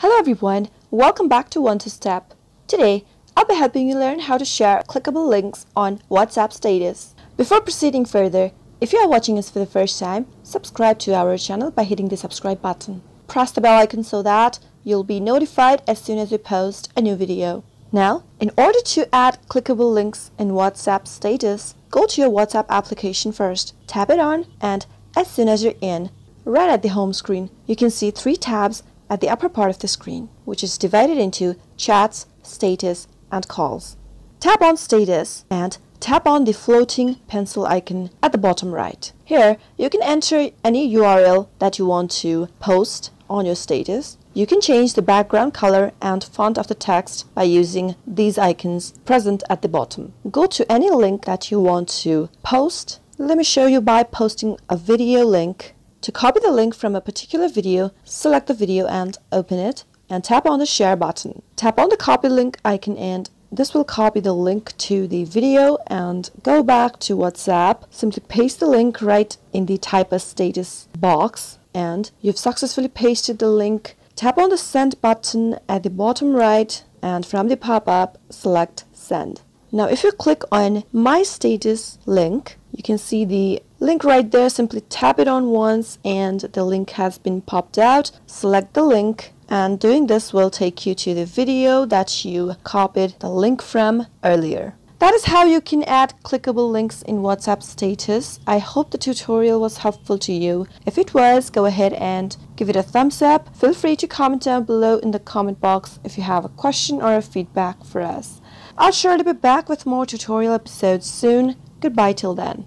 Hello everyone, welcome back to One2Step. Today, I'll be helping you learn how to share clickable links on WhatsApp status. Before proceeding further, if you are watching us for the first time, subscribe to our channel by hitting the subscribe button. Press the bell icon so that you'll be notified as soon as we post a new video. Now, in order to add clickable links in WhatsApp status, go to your WhatsApp application first, tap it on, and as soon as you're in, right at the home screen, you can see three tabs at the upper part of the screen, which is divided into chats, status, and calls. Tap on status and tap on the floating pencil icon at the bottom right. Here, you can enter any URL that you want to post on your status. You can change the background color and font of the text by using these icons present at the bottom. Go to any link that you want to post. Let me show you by posting a video link to copy the link from a particular video, select the video and open it and tap on the share button. Tap on the copy link icon and this will copy the link to the video and go back to WhatsApp. Simply paste the link right in the type a status box and you've successfully pasted the link. Tap on the send button at the bottom right and from the pop-up select send. Now if you click on my status link, you can see the link right there. Simply tap it on once and the link has been popped out. Select the link and doing this will take you to the video that you copied the link from earlier. That is how you can add clickable links in WhatsApp status. I hope the tutorial was helpful to you. If it was, go ahead and give it a thumbs up. Feel free to comment down below in the comment box if you have a question or a feedback for us. I'll surely be back with more tutorial episodes soon. Goodbye till then.